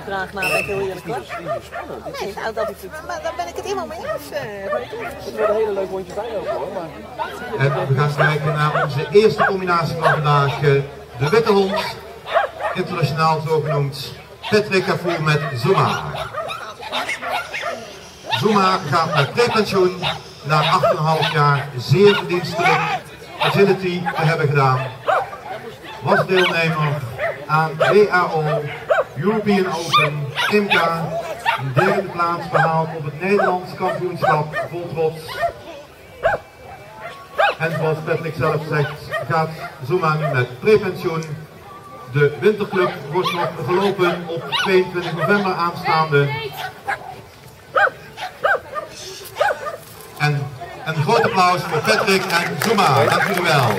graag na, ben ik heel eerlijk hoor. Nee, nou dat is het. Maar daar ben ik het helemaal mee eens. eh, Het wordt een hele leuk rondje bijlopen hoor. Maar... En we gaan kijken naar onze eerste combinatie van vandaag. eh, De witte hond, internationaal zo genoemd. Patrick Cafour met Zuma. Zuma gaat met prepensioen na 8,5 jaar zeer verdienstelijk agility te hebben gedaan. Was deelnemer aan WAO, European Open, IMCA. Een derde plaats behaald op het Nederlands kampioenschap vol trots. En zoals Patrick zelf zegt, gaat Zuma nu met prepensioen. De winterclub wordt nog gelopen op 22 november aanstaande. En een groot applaus voor Patrick en Zuma. Dank wel.